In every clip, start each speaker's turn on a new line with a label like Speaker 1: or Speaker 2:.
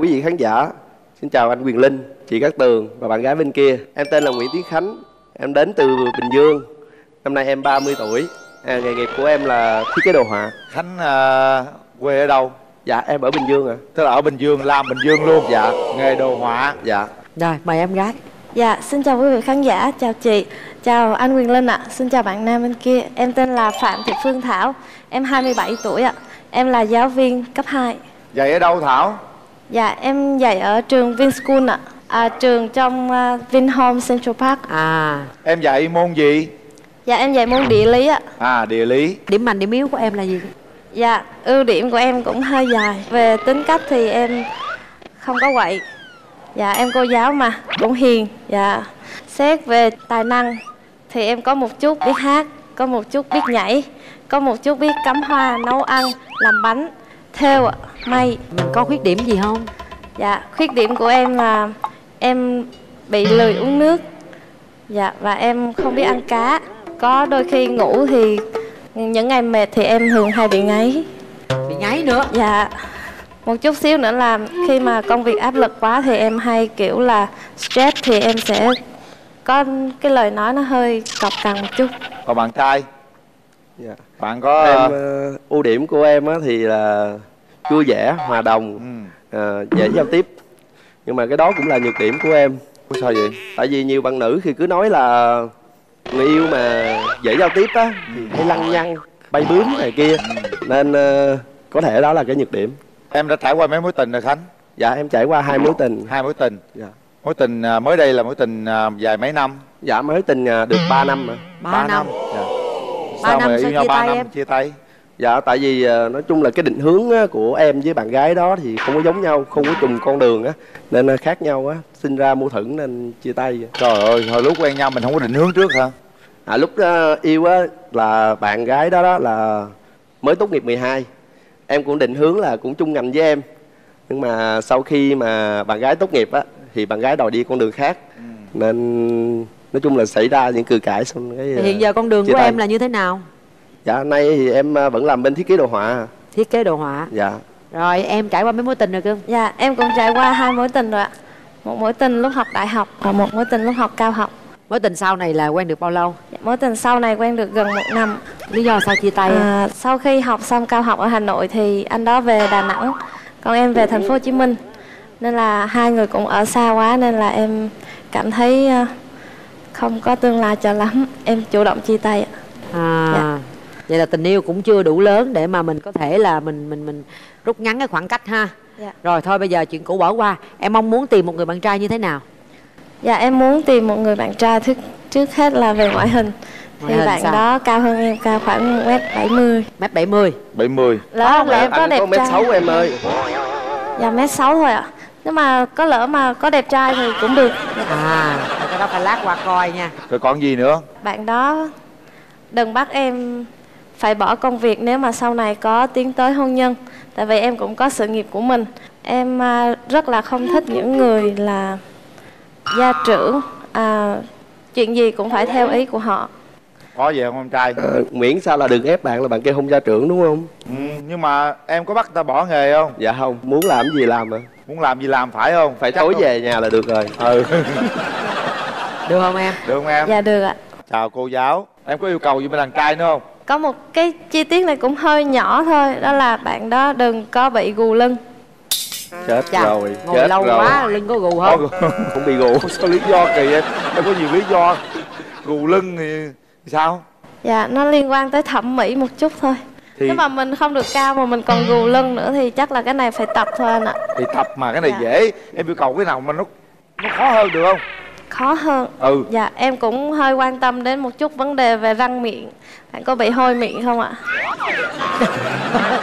Speaker 1: quý vị khán giả xin chào anh Quyền Linh chị Cát Tường và bạn gái bên kia. Em tên là Nguyễn Tiến Khánh em đến từ Bình Dương. Năm nay em 30 tuổi. À, nghề nghiệp của em là thiết kế đồ họa.
Speaker 2: Khánh à, quê ở đâu?
Speaker 1: Dạ em ở Bình Dương ạ.
Speaker 2: Tức là ở bình dương làm bình dương luôn?
Speaker 1: Dạ.
Speaker 2: nghề đồ họa?
Speaker 1: Dạ.
Speaker 3: Rồi, mời em gái.
Speaker 4: Dạ, xin chào quý vị khán giả, chào chị, chào anh Quyền Linh ạ, xin chào bạn nam bên kia. Em tên là Phạm Thị Phương Thảo, em 27 tuổi ạ, em là giáo viên cấp 2.
Speaker 2: dạy ở đâu thảo
Speaker 4: Dạ, em dạy ở trường Vinschool ạ, à, trường trong uh, Vinhome Central Park.
Speaker 3: À,
Speaker 2: em dạy môn gì
Speaker 4: Dạ, em dạy môn địa lý ạ.
Speaker 2: à địa lý
Speaker 3: điểm mạnh điểm yếu của em là gì?
Speaker 4: Dạ, ưu điểm của em cũng hơi dài. Về tính cách thì em không có quậy. Dạ, em cô giáo mà, cũng hiền. Dạ, xét về tài năng thì em có một chút biết hát, có một chút biết nhảy, có một chút biết cắm hoa, nấu ăn, làm bánh, thêu ạ, may.
Speaker 3: Mình có khuyết điểm gì không?
Speaker 4: Dạ, khuyết điểm của em là em bị lười uống nước. Dạ, và em không biết ăn cá. Có đôi khi ngủ thì những ngày mệt thì em thường hay bị ngáy.
Speaker 3: Bị ngáy nữa
Speaker 4: Dạ Một chút xíu nữa là khi mà công việc áp lực quá thì em hay kiểu là stress thì em sẽ có cái lời nói nó hơi cọc cằn một chút
Speaker 2: còn bạn trai
Speaker 1: dạ.
Speaker 2: Bạn có
Speaker 1: em ờ, ưu điểm của em á thì là vui vẻ hòa đồng
Speaker 2: ừ.
Speaker 1: ờ, dễ giao tiếp. Nhưng mà cái đó cũng là nhược điểm của em.
Speaker 2: Sao vậy?
Speaker 1: Tại vì nhiều bạn nữ khi cứ nói là người yêu mà dễ giao tiếp á thì hay lăng nhăng bay bướm này kia. Nên ờ, có thể đó là cái nhược điểm.
Speaker 2: Em đã trải qua mấy mối tình rồi khánh?
Speaker 1: Dạ em trải qua hai mối tình.
Speaker 2: Hai mối tình.
Speaker 1: Dạ.
Speaker 2: Mối tình mới đây là mối tình dài mấy năm?
Speaker 1: Dạ mới tình được 3 năm mà
Speaker 3: ba năm.
Speaker 1: dạ.
Speaker 3: Ba
Speaker 2: sao
Speaker 3: năm
Speaker 2: mà yêu nhau
Speaker 3: chia
Speaker 2: ba
Speaker 3: tay
Speaker 2: năm
Speaker 3: em?
Speaker 2: chia tay.
Speaker 1: Dạ tại vì à, nói chung là cái định hướng á, của em với bạn gái đó thì không có giống nhau không có trùng con đường á nên à, khác nhau á sinh ra mâu thuẫn nên chia tay.
Speaker 2: Trời ơi hồi lúc quen nhau mình không có định hướng trước hả?
Speaker 1: À lúc đó yêu á là bạn gái đó đó là mới tốt nghiệp 12 em cũng định hướng là cũng chung ngành với em. Nhưng mà sau khi mà bạn gái tốt nghiệp á thì bạn gái đòi đi con đường khác. Nên nói chung là xảy ra những cự cãi xong cái
Speaker 3: Thì hiện giờ con đường của
Speaker 1: tay.
Speaker 3: em là như thế nào?
Speaker 1: dạ nay thì em à, vẫn làm bên thiết kế đồ họa
Speaker 3: Thiết kế đồ họa
Speaker 1: dạ
Speaker 3: Rồi em trải qua mấy mối tình rồi cưng?
Speaker 4: Dạ em cũng trải qua hai mối tình rồi ạ Một mối tình lúc học đại học và một mối tình lúc học cao học
Speaker 3: Mối tình sau này là quen được bao lâu?
Speaker 4: dạ, Mối tình sau này quen được gần một năm
Speaker 3: Lý do sao chia tay em?
Speaker 4: à, Sau khi học xong cao học ở Hà Nội thì anh đó về Đà Nẵng Còn em về thành phố Hồ Chí Minh Nên là hai người cũng ở xa quá nên là em cảm thấy à, không có tương lai cho lắm Em chủ động chia tay ạ
Speaker 3: À,
Speaker 4: Dạ.
Speaker 3: vậy là tình yêu cũng chưa đủ lớn để mà mình có thể là mình mình mình rút ngắn cái khoảng cách ha.
Speaker 4: Dạ.
Speaker 3: Rồi thôi bây giờ chuyện cũ bỏ qua. Em mong muốn tìm một người bạn trai như thế nào?
Speaker 4: Dạ em muốn tìm một người bạn trai thứ trước hết là về ngoại hình
Speaker 3: Ngoại
Speaker 4: Thì
Speaker 3: hình
Speaker 4: bạn
Speaker 3: sao?
Speaker 4: đó cao hơn em, cao khoảng 1m70
Speaker 3: Mét 70
Speaker 2: 70
Speaker 4: Lỡ
Speaker 3: không
Speaker 4: mà
Speaker 3: em?
Speaker 4: em có
Speaker 1: anh
Speaker 4: đẹp
Speaker 1: có mét
Speaker 4: trai
Speaker 1: sáu em ơi
Speaker 4: Dạ mét sáu thôi ạ Nhưng mà có lỡ mà có đẹp trai thì cũng được
Speaker 3: À, cái đó phải lát qua coi nha.
Speaker 2: rồi còn gì nữa?
Speaker 4: Bạn đó đừng bắt em phải bỏ công việc nếu mà sau này có tiến tới hôn nhân. Tại vì em cũng có sự nghiệp của mình. Em à, rất là không thích những người là gia trưởng à, Chuyện gì cũng phải theo ý của họ.
Speaker 2: Có gì không em trai?
Speaker 1: Ờ, miễn sao là đừng ép bạn là bạn kêu không gia trưởng đúng không?
Speaker 2: Ừ, nhưng mà em có bắt người ta bỏ nghề không?
Speaker 1: Dạ không muốn làm gì làm mà.
Speaker 2: Muốn làm gì làm phải không?
Speaker 1: Phải
Speaker 2: Chắc
Speaker 1: tối
Speaker 2: không?
Speaker 1: về nhà là được rồi.
Speaker 2: Ừ
Speaker 3: Được không em?
Speaker 2: được không em?
Speaker 4: Dạ được ạ.
Speaker 2: Chào cô giáo. Em có yêu cầu gì bên đàn trai nữa không?
Speaker 4: Có một cái chi tiết này cũng hơi nhỏ thôi Đó là bạn đó đừng có bị gù lưng.
Speaker 1: Chết
Speaker 3: Chà,
Speaker 1: rồi
Speaker 3: ngồi
Speaker 1: chết
Speaker 3: lâu
Speaker 1: rồi.
Speaker 3: quá lưng có gù không?
Speaker 1: không bị gù.
Speaker 2: Sao lý do kỳ em. Em có nhiều lý do. Gù lưng thì sao?
Speaker 4: Dạ nó liên quan tới thẩm mỹ một chút thôi.
Speaker 2: Thì
Speaker 4: Nếu mà mình không được cao mà mình còn gù lưng nữa thì chắc là cái này phải tập thôi anh ạ.
Speaker 2: Thì tập mà cái này
Speaker 4: Dạ.
Speaker 2: dễ. Em yêu cầu cái nào mà nó nó khó hơn được không
Speaker 4: Khó hơn.
Speaker 2: Ừ.
Speaker 4: Dạ em cũng hơi quan tâm đến một chút vấn đề về răng miệng. Bạn có bị hôi miệng không ạ?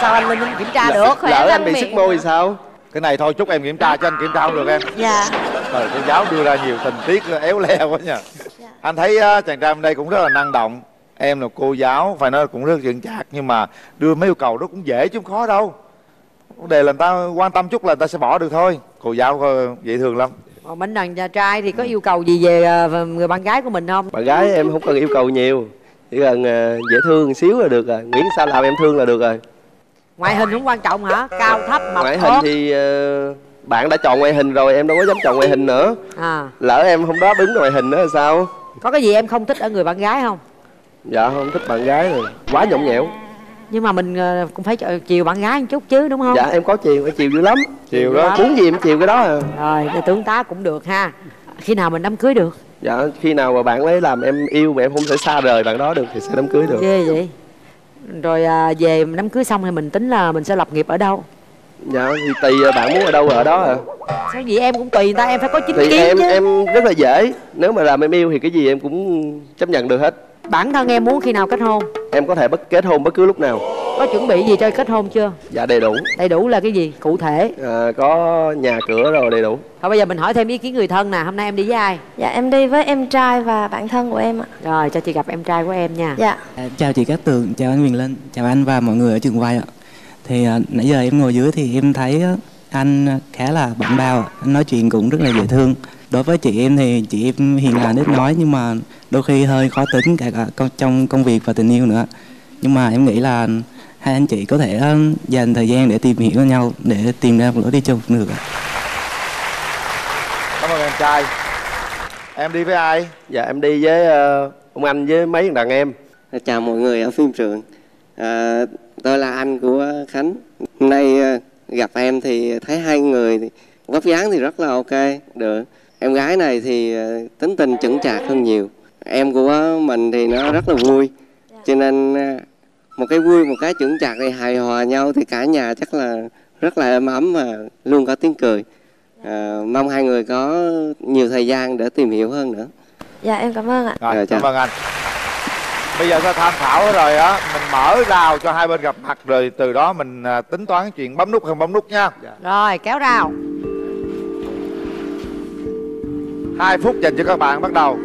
Speaker 3: Sao anh không kiểm tra được?
Speaker 4: khỏe
Speaker 1: lỡ anh
Speaker 4: răng
Speaker 1: bị
Speaker 4: miệng.
Speaker 1: sức môi thì sao?
Speaker 2: Cái này thôi chúc em kiểm tra cho anh kiểm tra không được em.
Speaker 4: Dạ.
Speaker 2: Trời, cô giáo đưa ra nhiều tình tiết éo le quá nha
Speaker 4: Dạ.
Speaker 2: anh thấy á, chàng trai bên đây cũng rất là năng động. Em là cô giáo phải nói cũng rất chững chạc nhưng mà đưa mấy yêu cầu đó cũng dễ chứ không khó đâu. Vấn đề là người ta quan tâm chút là người ta sẽ bỏ được thôi. Cô giáo ờ, dễ thương lắm
Speaker 3: Còn bên đàn trai thì có yêu cầu gì về ờ, người bạn gái của mình không?
Speaker 1: bạn gái em không cần yêu cầu nhiều. Chỉ cần ờ, dễ thương xíu là được rồi. Miễn sao làm em thương là được rồi.
Speaker 3: Ngoại hình cũng quan trọng hả? Cao thấp mập
Speaker 1: ngoại hình
Speaker 3: ốm.
Speaker 1: thì ờ, bạn đã chọn ngoại hình rồi em đâu có dám chọn ngoại hình nữa.
Speaker 3: À.
Speaker 1: Lỡ em không đáp ứng ngoại hình nữa là sao?
Speaker 3: Có cái gì em không thích ở người bạn gái không?
Speaker 1: Dạ không thích bạn gái rồi. Quá nhõng nhẽo
Speaker 3: nhưng mà mình ờ, cũng phải ch- chiều bạn gái một chút chứ đúng không?
Speaker 1: Dạ em có chiều em chiều dữ lắm.
Speaker 2: Chiều đó.
Speaker 1: muốn gì em chiều cái đó à?
Speaker 3: Rồi để tướng tá cũng được ha. Khi nào mình đám cưới được?
Speaker 1: Dạ khi nào mà bạn ấy làm em yêu mà em không thể xa rời bạn đó được thì sẽ đám cưới được.
Speaker 3: Ghê vậy. Rồi à, về đám cưới xong thì mình tính là mình sẽ lập nghiệp ở đâu?
Speaker 1: Dạ thì tùy à, bạn muốn ở đâu ở đó à.
Speaker 3: Sao vậy? Em cũng tùy người ta em phải có chính
Speaker 1: thì
Speaker 3: kiến
Speaker 1: em
Speaker 3: chứ.
Speaker 1: em rất là dễ. Nếu mà làm em yêu thì cái gì em cũng chấp nhận được hết
Speaker 3: bản thân em muốn khi nào kết hôn?
Speaker 1: Em có thể bất kết hôn bất cứ lúc nào.
Speaker 3: Có chuẩn bị gì cho kết hôn chưa?
Speaker 1: Dạ đầy đủ.
Speaker 3: Đầy đủ là cái gì? Cụ thể.
Speaker 1: À, có nhà cửa rồi đầy đủ.
Speaker 3: Thôi bây giờ mình hỏi thêm ý kiến người thân nè. Hôm nay em đi với ai?
Speaker 4: Dạ em đi với em trai và bạn thân của em ạ.
Speaker 3: Rồi cho chị gặp em trai của em nha.
Speaker 4: Dạ.
Speaker 5: À, Chào chị Cát Tường, chào anh Quyền Linh, chào anh và mọi người ở trường quay ạ. Thì à, nãy giờ em ngồi dưới thì em thấy á, anh khá là bảnh bao, nói chuyện cũng rất là dễ thương. Đối với chị em thì chị em hiền lành ít nói nhưng mà đôi khi hơi khó tính cả, cả con- trong công việc và tình yêu nữa. Nhưng mà em nghĩ là hai anh chị có thể à, dành thời gian để tìm hiểu nhau để tìm ra một lối đi chung cũng được ạ.
Speaker 2: cảm ơn em trai. Em đi với ai?
Speaker 1: Dạ em đi với ờ, ông anh với mấy đàn em.
Speaker 6: Chào mọi người ở phim trường. À, Tôi là anh của Khánh. Hôm nay à, gặp em thì thấy hai người thì vóc dáng thì rất là ok được gái này thì à, tính tình chững chạc hơn nhiều. Em của mình thì nó rất là vui. Cho nên à, một cái vui một cái chững chạc thì hài hòa nhau thì cả nhà chắc là rất là êm ấm và luôn có tiếng cười. À, Mong hai người có nhiều thời gian để tìm hiểu hơn nữa.
Speaker 4: Dạ em cảm ơn ạ.
Speaker 2: Rồi
Speaker 6: Dạ,
Speaker 2: cảm ơn anh. Bây giờ ta tham khảo rồi á mình mở rào cho hai bên gặp mặt rồi từ đó mình tính toán chuyện bấm nút không bấm nút nha.
Speaker 3: Rồi kéo rào
Speaker 2: hai phút dành cho các bạn bắt đầu.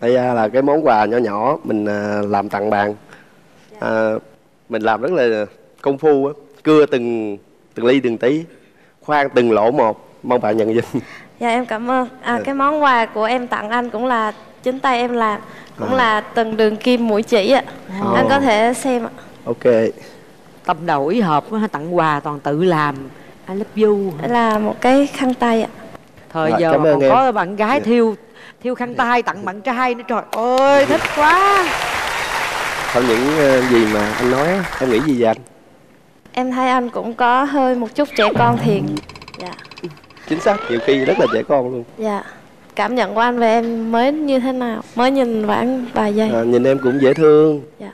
Speaker 1: Đây à, là cái món quà nhỏ nhỏ mình à, làm tặng bạn. À, mình làm rất là công phu á cưa từng từng ly từng tí khoan từng lỗ một mong bạn nhận dùng
Speaker 4: Dạ em cảm ơn. À,
Speaker 1: Dạ.
Speaker 4: Cái món quà của em tặng anh cũng là chính tay em làm Cũng
Speaker 1: À.
Speaker 4: là từng đường kim mũi chỉ ạ.
Speaker 1: Ồ.
Speaker 4: Anh có thể xem ạ.
Speaker 1: Ok
Speaker 3: tâm đầu ý hợp quá, tặng quà toàn tự làm. I love you
Speaker 4: Đây là một cái khăn tay ạ.
Speaker 3: Thời
Speaker 1: Rồi,
Speaker 3: giờ
Speaker 1: cảm
Speaker 3: mà còn
Speaker 1: em.
Speaker 3: có bạn gái
Speaker 1: Dạ.
Speaker 3: thiêu thiêu khăn tay tặng bạn trai nữa. Trời ơi thích quá.
Speaker 1: Sau những ờ, gì mà anh nói em nghĩ gì về anh?
Speaker 4: Em thấy anh cũng có hơi một chút trẻ con thiệt. Dạ.
Speaker 1: Chính xác nhiều khi rất là trẻ con luôn.
Speaker 4: Dạ. Cảm nhận của anh về em mới như thế nào? Mới nhìn khoảng vài giây.
Speaker 1: À, nhìn em cũng dễ thương.
Speaker 4: Dạ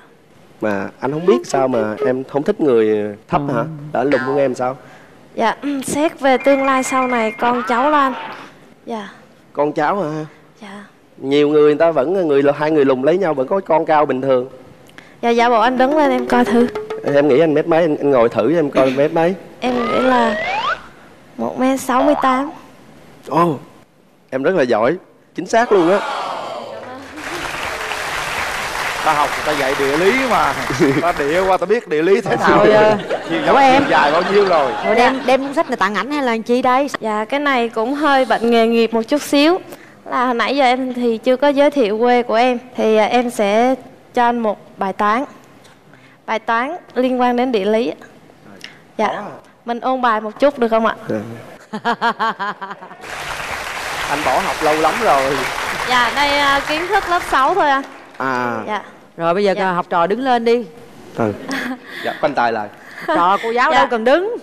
Speaker 1: mà anh không biết sao mà em không thích người thấp hả? Đã lùn hơn em sao?
Speaker 4: Dạ Xét về tương lai sau này con cháu đó anh. Dạ.
Speaker 1: Con cháu hả?
Speaker 4: Dạ.
Speaker 1: Nhiều người người ta vẫn người là hai người lùn lấy nhau vẫn có con cao bình thường.
Speaker 4: Dạ giả bộ anh đứng lên em coi thử.
Speaker 1: Em nghĩ anh mét mấy anh, anh ngồi thử em coi mét mấy.
Speaker 4: Em nghĩ là một mét sáu mươi tám.
Speaker 1: Ồ em rất là giỏi chính xác luôn á
Speaker 2: ta học ta dạy địa lý mà. Ta địa qua ta biết địa lý thế nào.
Speaker 3: Rồi, ờ, em.
Speaker 2: dài bao nhiêu rồi?
Speaker 3: Rồi đem đem cuốn sách này tặng ảnh hay là chi đây?
Speaker 4: Dạ cái này cũng hơi bệnh nghề nghiệp một chút xíu. Là hồi nãy giờ em thì chưa có giới thiệu quê của em. Thì à, em sẽ cho anh một bài toán. Bài toán liên quan đến địa lý. Dạ Mình ôn bài một chút được không ạ?
Speaker 1: anh bỏ học lâu lắm rồi.
Speaker 4: Dạ đây à, kiến thức lớp 6 thôi anh.
Speaker 1: À.
Speaker 4: Dạ
Speaker 3: rồi bây giờ
Speaker 4: Dạ.
Speaker 3: học trò đứng lên đi
Speaker 1: ừ. dạ khoanh tay lại
Speaker 3: trò cô giáo
Speaker 4: Dạ.
Speaker 3: đâu cần đứng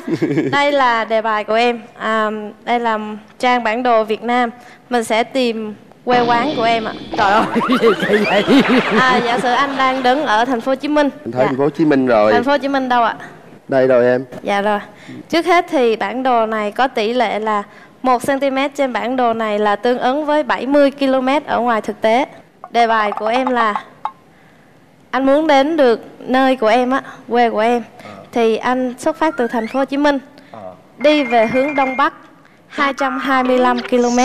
Speaker 4: Đây là đề bài của em à, Đây là trang bản đồ Việt Nam Mình sẽ tìm quê quán của em ạ
Speaker 3: trời ơi gì vậy
Speaker 4: à, Giả sử anh đang đứng ở thành phố Hồ Chí Minh Dạ.
Speaker 1: thành phố hồ chí minh rồi
Speaker 4: Thành phố Hồ Chí Minh đâu ạ?
Speaker 1: đây rồi em
Speaker 4: Dạ rồi. Trước hết thì bản đồ này có tỷ lệ là 1 cm trên bản đồ này là tương ứng với 70 km ở ngoài thực tế. Đề bài của em là anh muốn đến được nơi của em á, quê của em thì anh xuất phát từ thành phố Hồ Chí Minh đi về hướng đông bắc 225 km.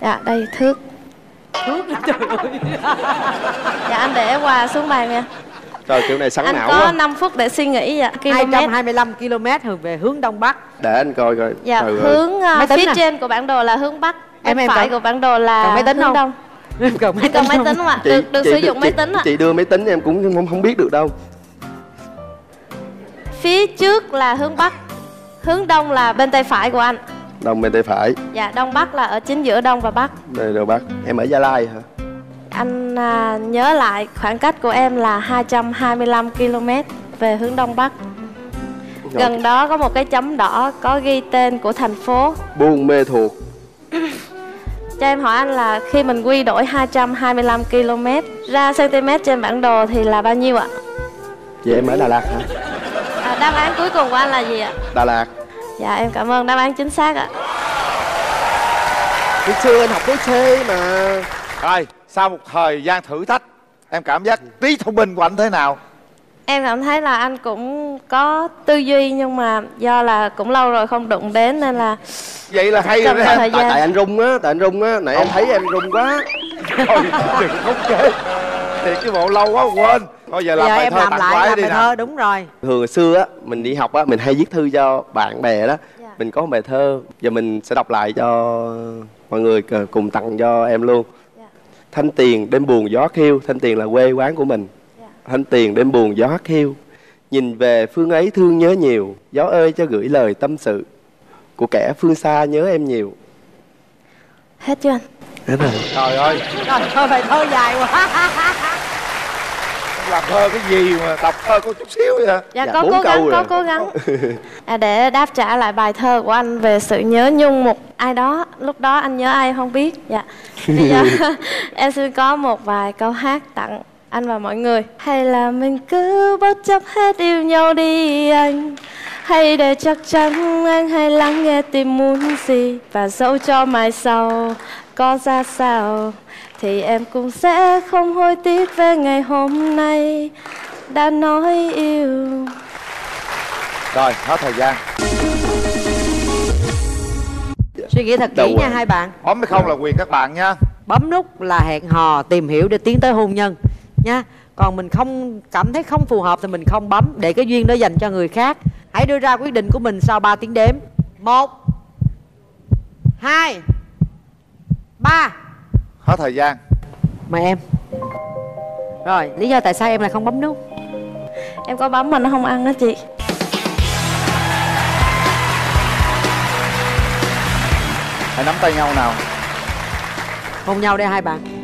Speaker 4: Dạ đây thước.
Speaker 3: Thước trời ơi
Speaker 4: Dạ anh để quà xuống bàn nha.
Speaker 1: trời kiểu này sắn
Speaker 4: Anh
Speaker 1: não
Speaker 4: có
Speaker 1: quá
Speaker 4: 5 phút để suy nghĩ dạ. Km.
Speaker 3: 225 km về hướng đông bắc
Speaker 1: để anh coi coi
Speaker 4: Dạ,
Speaker 1: Trời
Speaker 4: hướng à,
Speaker 3: tính
Speaker 4: phía
Speaker 3: à?
Speaker 4: trên của bản đồ là hướng bắc,
Speaker 3: Em-
Speaker 4: bên
Speaker 3: em
Speaker 4: phải
Speaker 3: cần-
Speaker 4: của bản đồ là
Speaker 3: máy tính
Speaker 4: hướng
Speaker 3: không?
Speaker 4: đông.
Speaker 3: Em cần máy
Speaker 4: Anh cần máy tính không ạ?
Speaker 1: chị,
Speaker 4: Được, được
Speaker 1: chị
Speaker 4: sử dụng máy
Speaker 1: chị-
Speaker 4: tính ạ.
Speaker 1: chị đưa máy tính em cũng không, không biết được đâu.
Speaker 4: Phía trước là hướng bắc hướng đông là bên tay phải của anh.
Speaker 1: Đông bên tay phải.
Speaker 4: Dạ đông bắc là ở chính giữa đông và bắc.
Speaker 1: Đây đồ bắc. Em ở gia lai hả?
Speaker 4: Anh à, nhớ lại khoảng cách của em là 225 km về hướng đông bắc. Gần đó có một cái chấm đỏ có ghi tên của thành phố.
Speaker 1: Buôn mê thuột
Speaker 4: cho em hỏi anh là khi mình quy đổi 225 km ra cm trên bản đồ thì là bao nhiêu ạ?
Speaker 1: Vậy em ở đà lạt hả?
Speaker 4: À, đáp án cuối cùng của anh là gì ạ?
Speaker 1: Đà lạt.
Speaker 4: Dạ em cảm ơn. Đáp án chính xác ạ.
Speaker 1: Hồi xưa anh học khối C mà.
Speaker 2: Rồi sau một thời gian thử thách em cảm giác trí thông minh của anh thế nào
Speaker 4: Em cảm thấy là anh cũng có tư duy nhưng mà do là cũng lâu rồi không đụng đến nên là
Speaker 2: vậy là hay rồi em.
Speaker 1: tại,
Speaker 4: gian.
Speaker 1: tại anh rung á tại anh rung á. Nãy em thấy em rung quá.
Speaker 2: Thôi đừng khống chế thiệt cái bộ lâu quá quên. Thôi giờ làm
Speaker 3: giờ
Speaker 2: bài
Speaker 3: em
Speaker 2: thơ
Speaker 3: làm lại làm
Speaker 2: đi
Speaker 3: bài thơ đúng rồi.
Speaker 1: Thường hồi xưa á mình đi học á mình hay viết thư cho bạn bè đó.
Speaker 4: Dạ.
Speaker 1: mình có một bài thơ giờ mình sẽ đọc lại cho mọi người cùng tặng cho em luôn.
Speaker 4: Dạ.
Speaker 1: thanh tiền đêm buồn gió khiêu thanh tiền là quê quán của mình. Thanh tiền đêm buồn gió khiêu nhìn về phương ấy thương nhớ nhiều gió ơi cho gửi lời tâm sự. Của kẻ phương xa nhớ em nhiều.
Speaker 4: Hết chưa anh?
Speaker 1: Hết rồi.
Speaker 2: Trời ơi.
Speaker 3: Rồi thôi bài thơ dài quá.
Speaker 2: Làm thơ cái gì mà đọc thơ có chút xíu vậy hả?
Speaker 4: Dạ,
Speaker 1: Dạ,
Speaker 4: có cố gắng, có
Speaker 1: rồi.
Speaker 4: cố gắng. À, Để đáp trả lại bài thơ của anh về sự nhớ nhung một ai đó. Lúc đó anh nhớ ai không biết? Dạ. Bây giờ em xin có một vài câu hát tặng anh và mọi người. Hay là mình cứ bất chấp hết yêu nhau đi anh. Hay để chắc chắn anh hay lắng nghe tim muốn gì. Và dẫu cho mai sau có ra sao Thì em cũng sẽ không hối tiếc về ngày hôm nay Đã nói yêu.
Speaker 2: Rồi hết thời gian.
Speaker 3: Suy nghĩ thật
Speaker 1: Đâu
Speaker 3: kỹ nha hai bạn.
Speaker 2: Bấm hay không là quyền các bạn nha.
Speaker 3: Bấm nút là hẹn hò tìm hiểu để tiến tới hôn nhân nha. Còn mình không cảm thấy không phù hợp thì mình không bấm để cái duyên đó dành cho người khác. Hãy đưa ra quyết định của mình sau 3 tiếng đếm. Một hai ba.
Speaker 2: Hết thời gian.
Speaker 3: Mời em. Rồi lý do tại sao em lại không bấm nút?
Speaker 4: Em có bấm mà nó không ăn đó chị.
Speaker 2: Hãy nắm tay nhau nào.
Speaker 3: Hôn nhau đây hai bạn